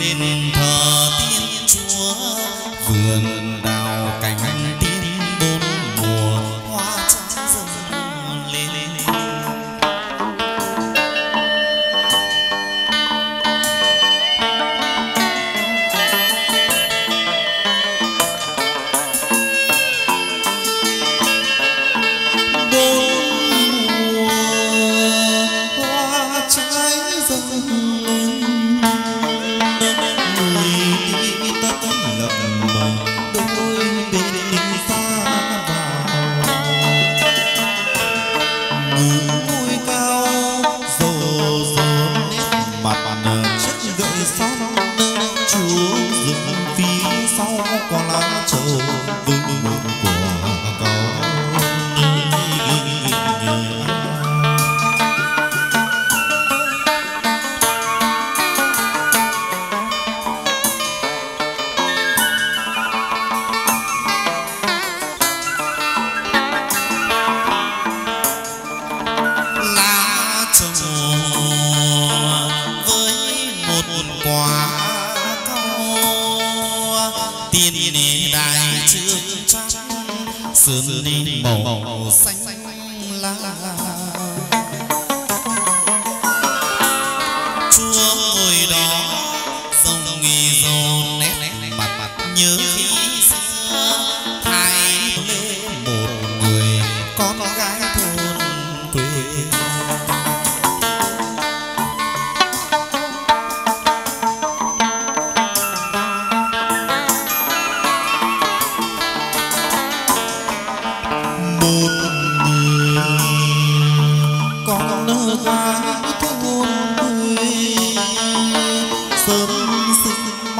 đền thờ tiên chúa vườn xuống rực phía sau còn lại sương màu xanh lá. Chúa ngồi đó rồng nghi râu nét mặt nhớ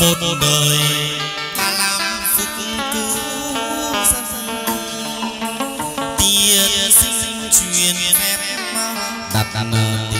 một đời. Ta làm phúc cứu dân tiên sinh truyền phép đặt nợ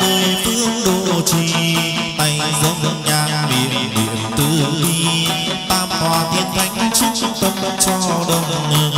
nơi phương đô trì tay dâng nhang miệng niệm tư bi. Tam hòa thiên thánh, chúc tâm cho đồng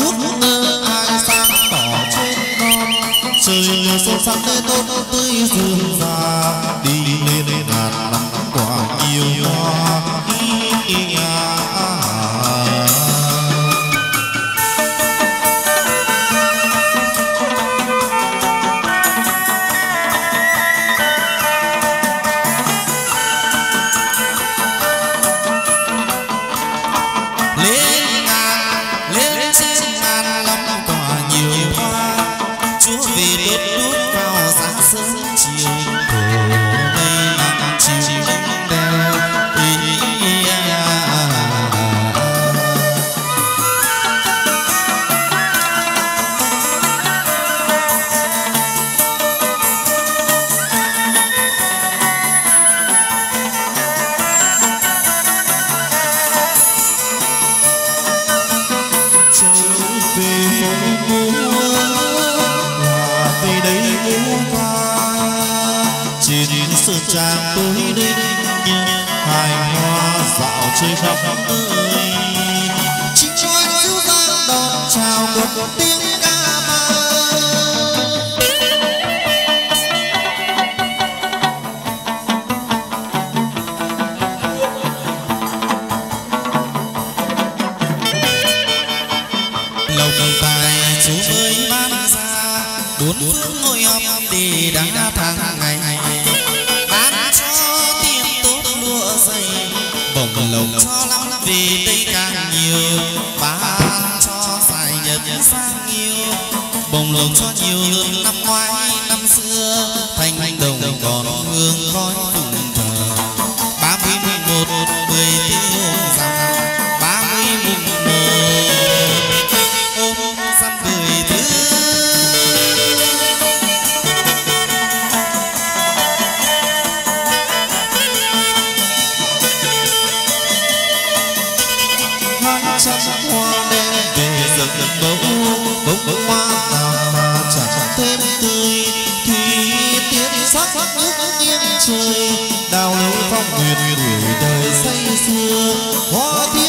sắc tươi tốt tươi rừng già đi you. Ca trên sơn trang tối đêm hai hoa dạo chơi khắp nơi chính nói dịu dàng đón chào một tiếng ca lộc cho lắm vì đây càng nhiều bán cho dài nhật sang nhiều. Bồng lộc cho nhiều hơn năm ngoái, năm xưa thành đồng còn hương khói xưa đào lưu phong nguyệt tuổi đời say xưa hoa thi